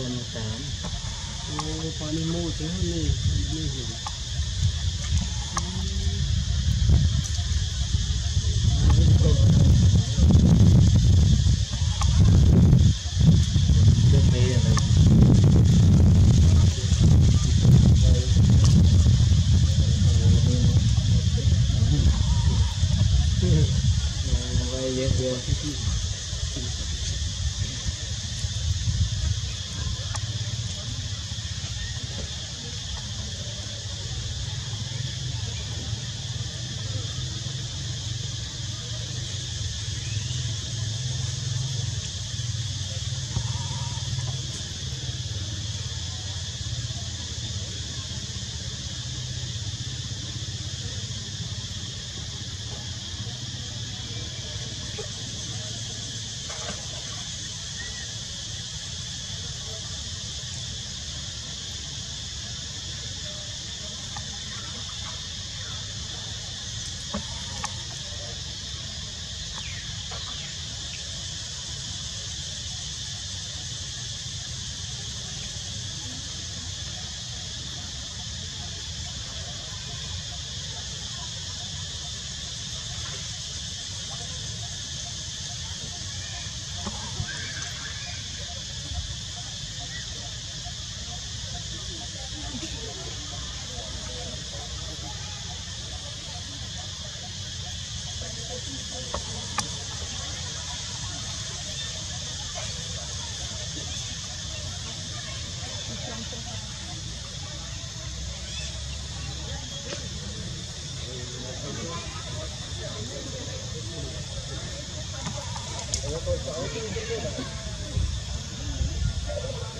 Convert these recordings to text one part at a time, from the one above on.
คนสามโอ้พอนี่มูถึงนี่นี่เห็น Thank you.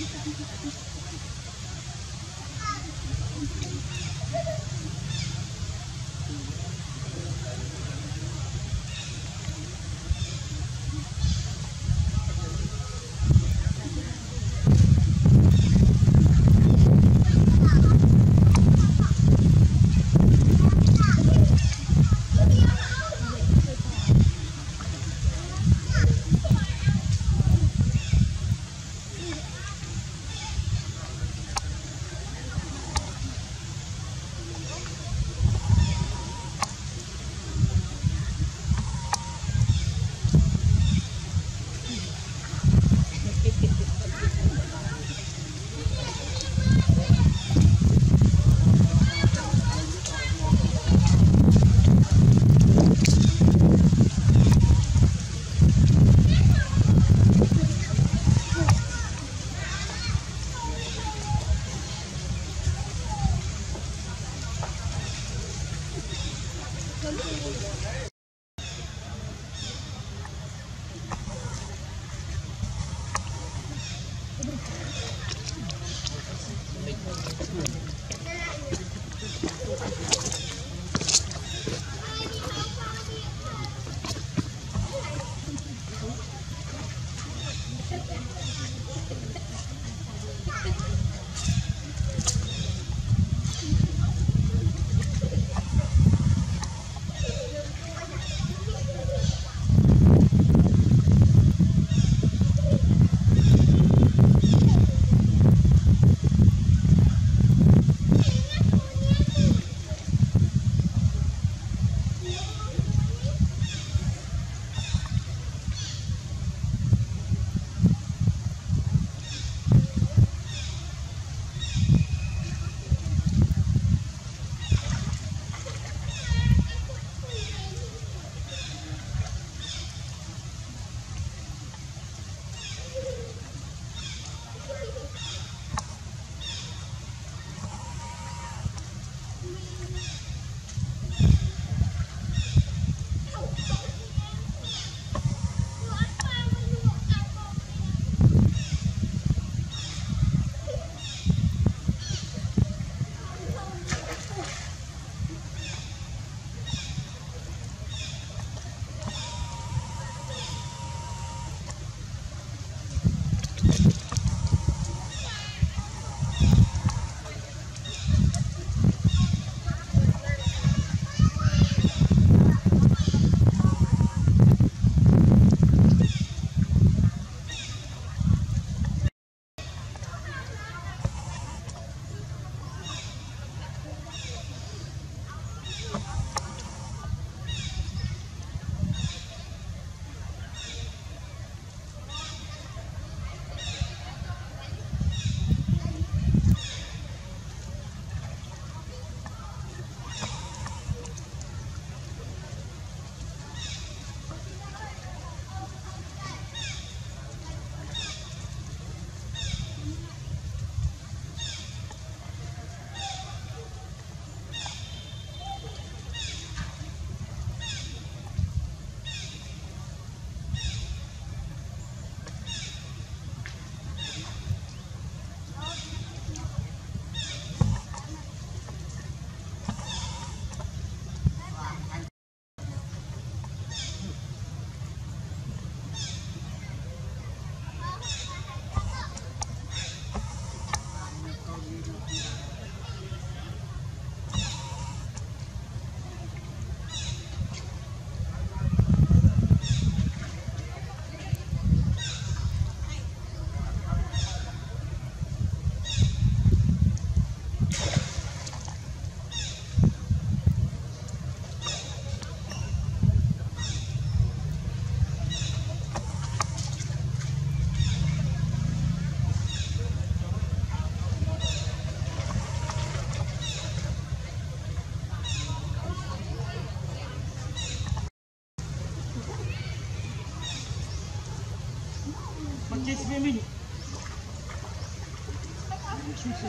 よろしくお願いします。minutes.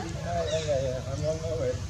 Ouais, ouais, ouais, vraiment, ouais.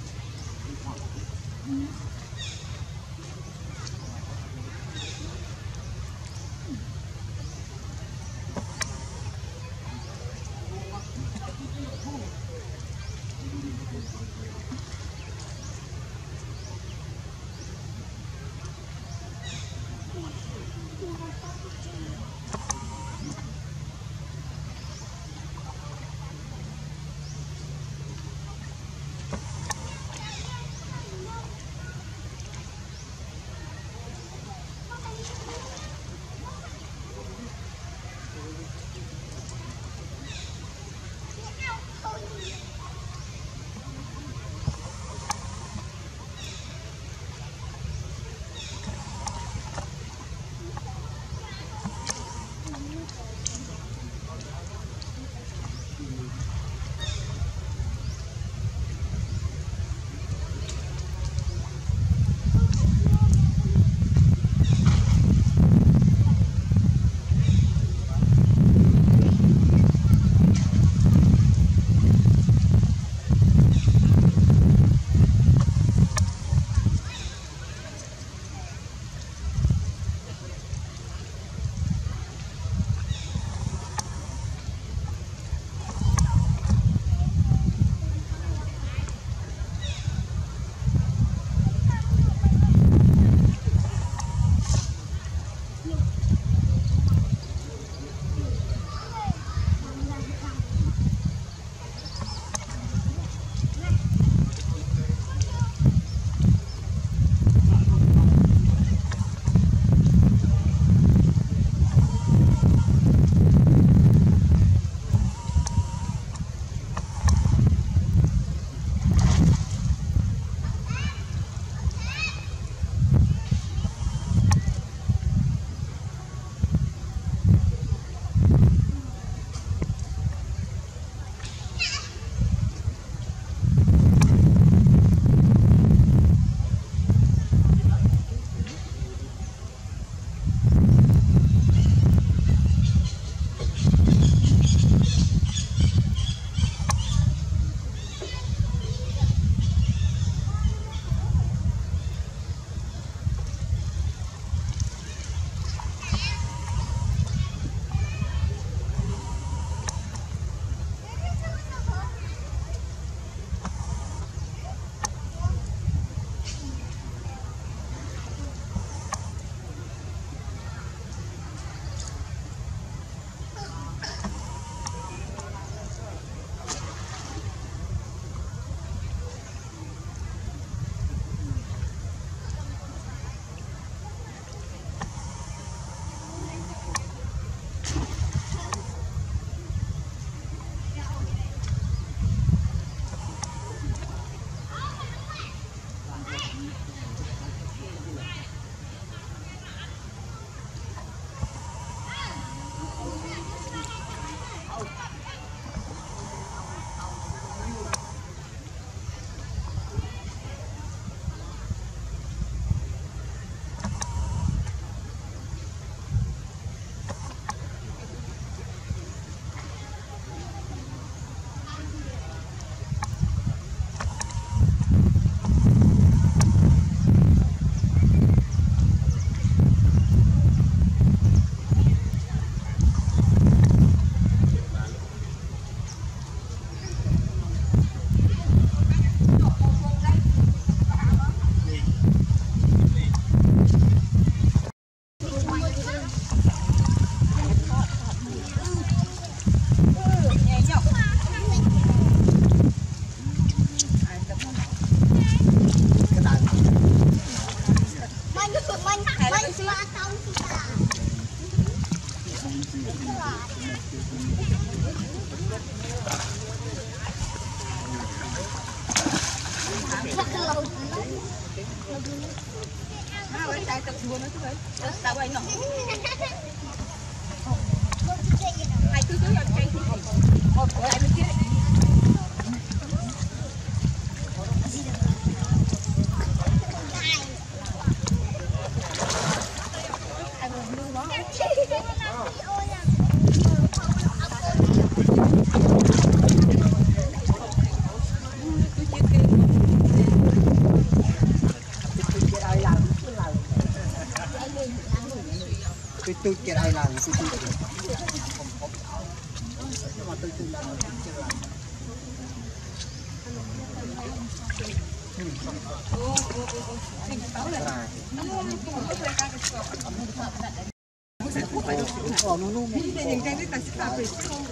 Tôi Ada apa? là kira đâu được pa mạ Con ăn thơ, con ăn thơ nhằm sữa. Nhiều toàn thái thôi. Ô, đi ăn quăng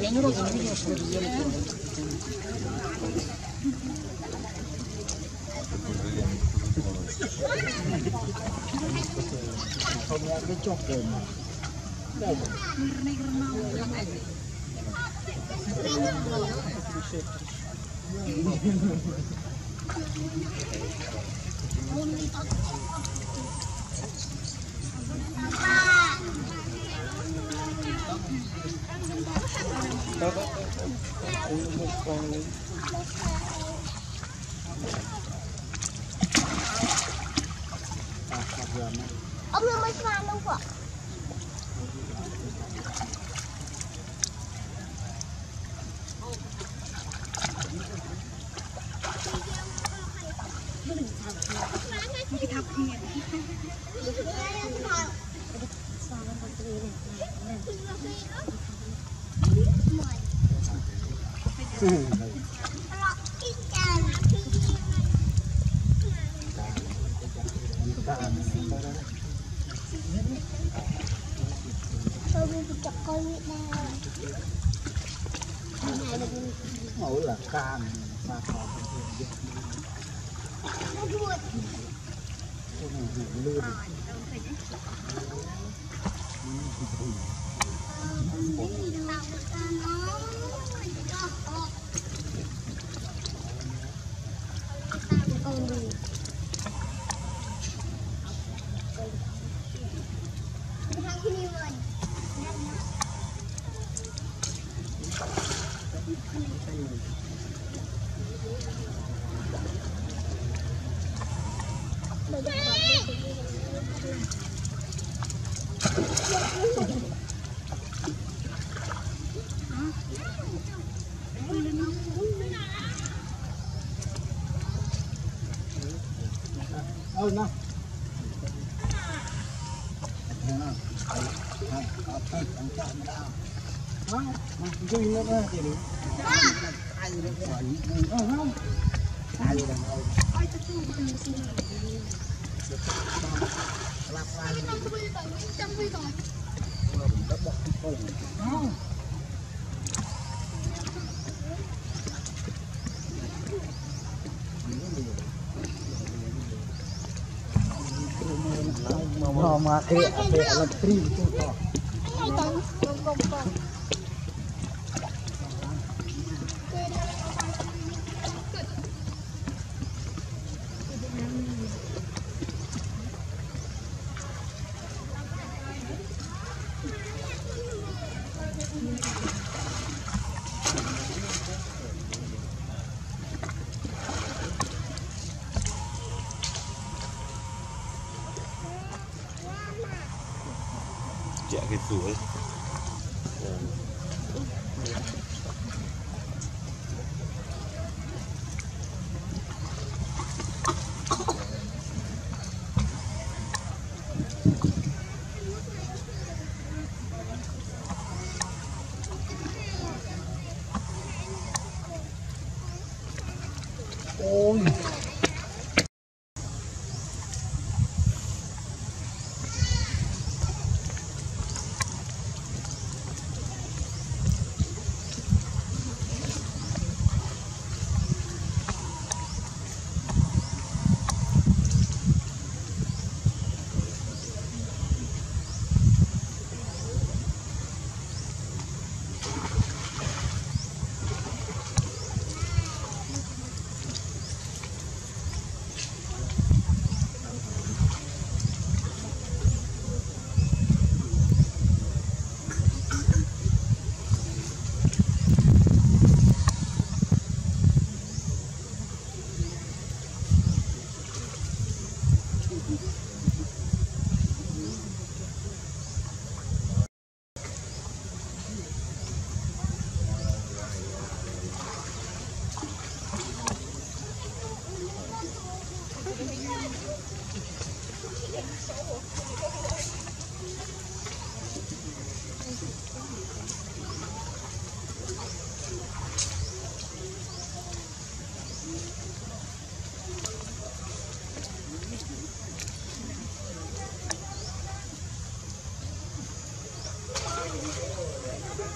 Я ни разу не видел, что это делали. rồi mà Ông là mấy fan đâu vậy? Ngủ là cam mà còn lươn nó bọc cái cổ đó nó mà thế thế là tri tu to ហើយតើកុំកុំកុំ Cửa.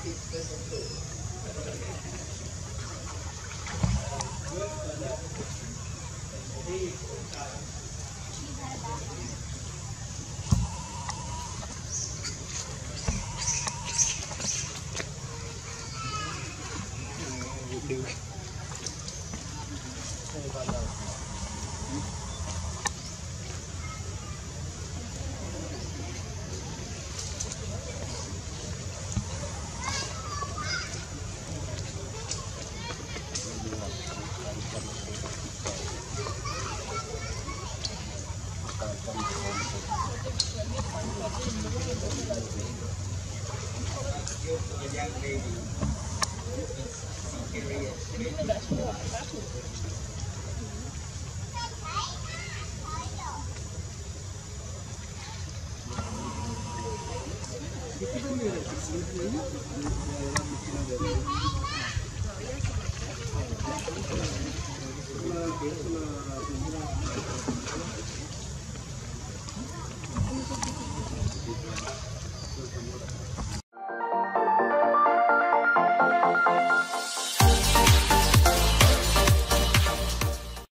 Thank you. não